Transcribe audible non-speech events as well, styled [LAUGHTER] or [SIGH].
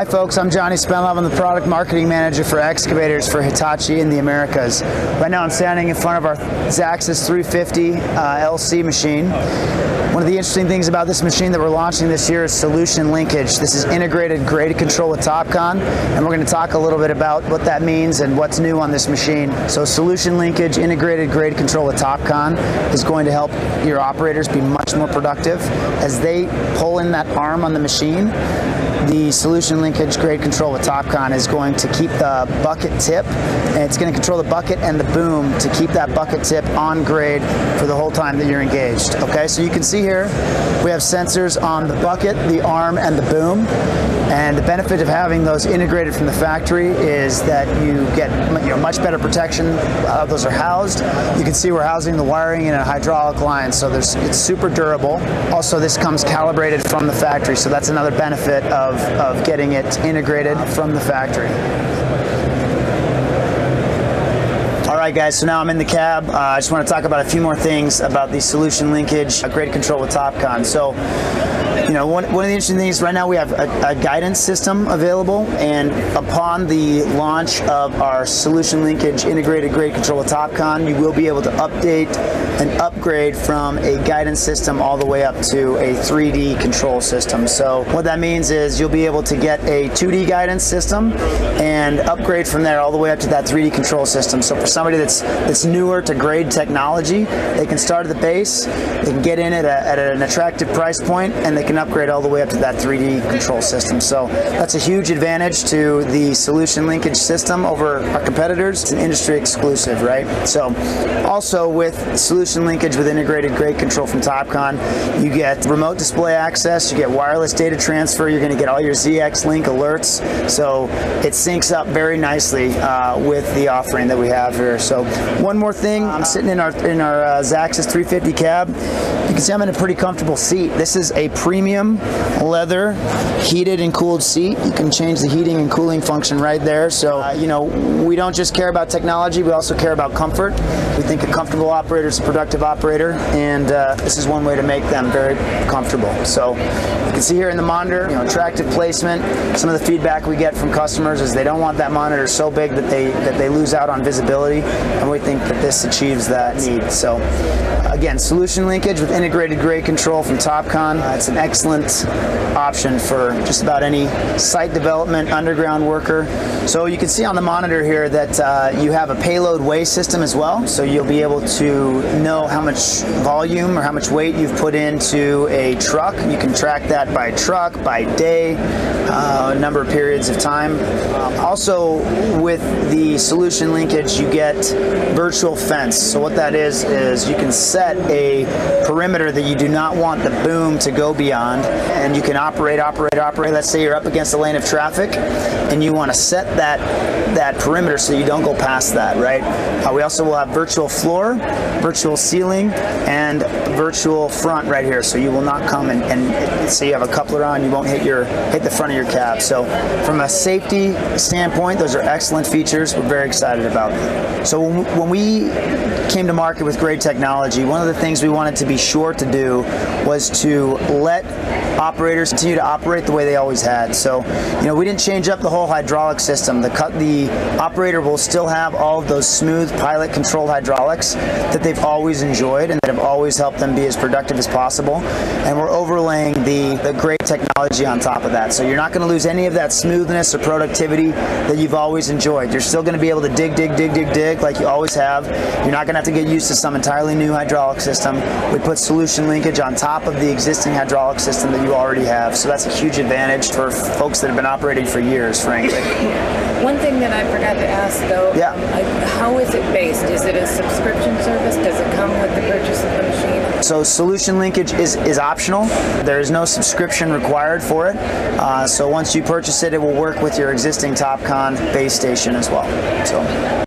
Hi folks, I'm Jonny Spendlove. I'm the product marketing manager for excavators for Hitachi in the Americas. Right now I'm standing in front of our Zaxis 350 uh, LC machine. One of the interesting things about this machine that we're launching this year is solution linkage. This is integrated grade control with Topcon, and we're going to talk a little bit about what that means and what's new on this machine. So solution linkage, integrated grade control with Topcon is going to help your operators be much more productive. As they pull in that arm on the machine, the solution linkage grade control with Topcon is going to keep the bucket tip and it's going to control the bucket and the boom to keep that bucket tip on grade for the whole time that you're engaged. Okay, so you can see here we have sensors on the bucket, the arm, and the boom. And the benefit of having those integrated from the factory is that you get you know, much better protection. Uh, those are housed. You can see we're housing the wiring in a hydraulic line, so there's, it's super durable. Also, this comes calibrated from the factory, so that's another benefit of, of getting it integrated from the factory. All right, guys, so now I'm in the cab. Uh, I just want to talk about a few more things about the solution linkage, grade control with Topcon. So, you know, one, one of the interesting things right now we have a, a, guidance system available, and upon the launch of our solution linkage integrated grade control with Topcon, you will be able to update and upgrade from a guidance system all the way up to a 3D control system. So what that means is you'll be able to get a 2D guidance system and upgrade from there all the way up to that 3D control system. So for somebody that's that's newer to grade technology, they can start at the base, they can get in at, a, at an attractive price point, and they can upgrade all the way up to that 3D control system. So that's a huge advantage to the solution linkage system over our competitors. It's an industry exclusive, right? So also with solution linkage with integrated grade control from Topcon. You get remote display access, you get wireless data transfer, you're going to get all your ZX Link alerts. So it syncs up very nicely uh, with the offering that we have here. So one more thing, I'm sitting in our in our uh, Zaxis 350 cab. You can see I'm in a pretty comfortable seat. This is a premium leather heated and cooled seat. You can change the heating and cooling function right there. So, uh, you know, we don't just care about technology, we also care about comfort. We think a comfortable operator is a productive operator, and uh, this is one way to make them very comfortable. So, you can see here in the monitor, you know, attractive placement. Some of the feedback we get from customers is they don't want that monitor so big that they that they lose out on visibility, and we think that this achieves that need. So, again, solution linkage with integrated grade control from Topcon. Uh, it's an excellent option for just about any site development, underground worker. So you can see on the monitor here that uh, you have a payload weigh system as well. So you'll be able to know how much volume or how much weight you've put into a truck. You can track that by truck, by day, uh, number of periods of time. Uh, also, with the solution linkage, you get virtual fence. So what that is is you can set a perimeter that you do not want the boom to go beyond, and you can operate, operate, operate. Let's say you're up against a lane of traffic, and you want to set that that perimeter so you don't go past that, right? Uh, we also will have virtual floor, virtual ceiling, and virtual front right here. So you will not come and, and you have a coupler on, you won't hit your hit the front of your cab. So from a safety standpoint, those are excellent features. We're very excited about. Them. So when we came to market with grade technology, one of the things we wanted to be sure to do was to let operators continue to operate the way they always had. So, you know, we didn't change up the whole hydraulic system. The cut, the operator will still have all of those smooth pilot controlled hydraulics that they've always enjoyed and that have always helped them be as productive as possible. And we're overlaying the, the grade technology on top of that. So you're not going to lose any of that smoothness or productivity that you've always enjoyed. You're still going to be able to dig, dig, dig, dig, dig like you always have. You're not going to have to get used to some entirely new hydraulic system. We put solution linkage on top of the existing hydraulic system that you already have. So that's a huge advantage for folks that have been operating for years, frankly. [LAUGHS] One thing that I forgot to ask though, yeah. Um, how is it based? Is it a subscription service? Does it come with the purchase of the machine? So solution linkage is, is optional. There is no subscription required for it. Uh, so once you purchase it, it will work with your existing Topcon base station as well. So.